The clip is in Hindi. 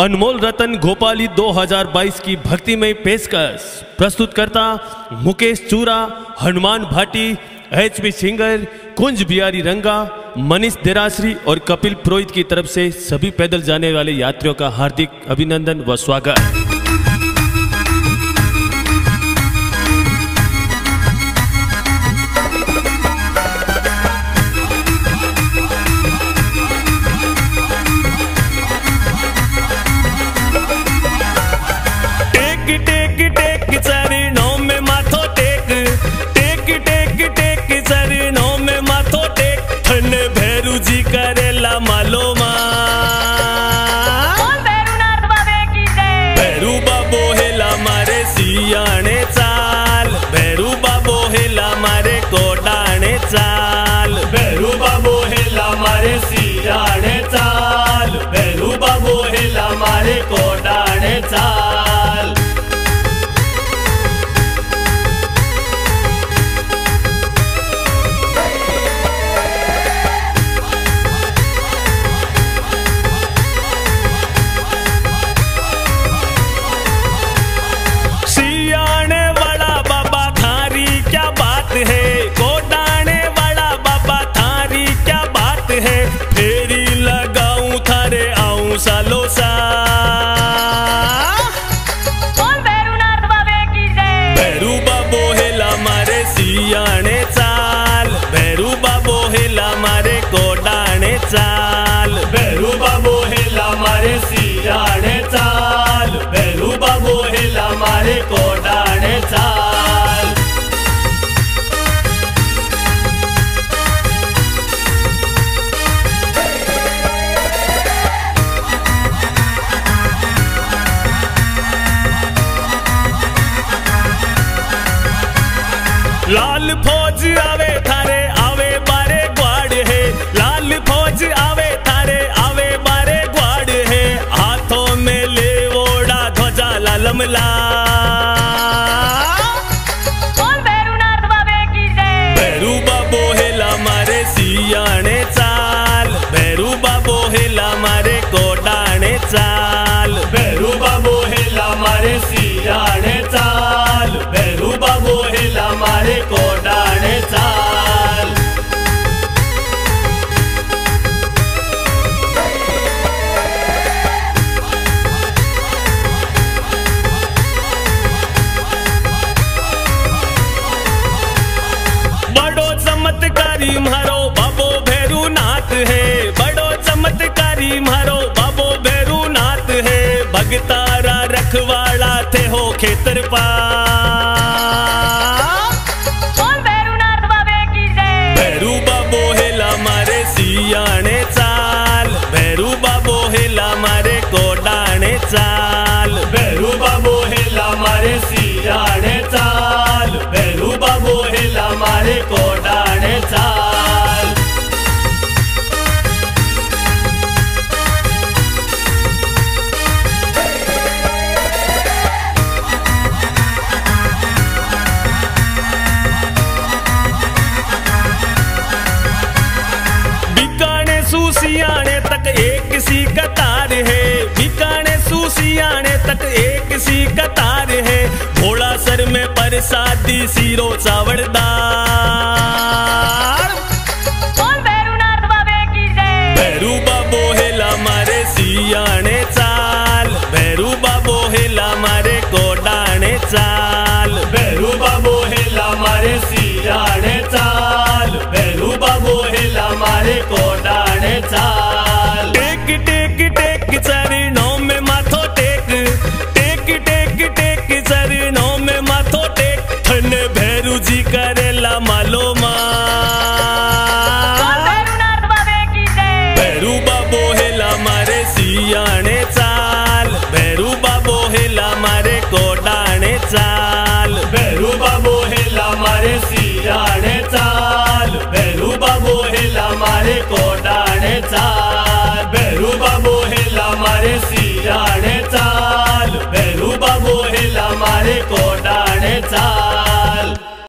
अनमोल रतन गोपाली 2022 की भक्ति में पेशकश। प्रस्तुतकर्ता Mukesh Chura, Hanuman Bhati H P singer Kunj Bihari Ranga, Manish Derashri और कपिल पुरोहित की तरफ़ से सभी पैदल जाने वाले यात्रियों का हार्दिक अभिनंदन व स्वागत। मारे सियाणे चाल भैरू बाबो हेला मारे कोडाणे चाल. सियाने वाला बाबा, थारी क्या बात है? कोडाने चाल. भैरू बाबो हेला मारे सियाने चाल. भैरू बाबो हेला मारे कोडाने चाल. लाल फौज आवे थारे ध्वजा चमत्कारी मारो, बाबो भैरू नाथ है। बड़ो चमत्कारी मारो, बाबो भैरू नाथ है। भगतारा रखवाड़ा थे हो खेतर पा सियाने तक एक सी कतार है। बिकाने सू सियाने तक एक सी कतार है। भोला सर में परसादी सीरो चावड़दार। बैरू बाबो है मारे सियाने। inside.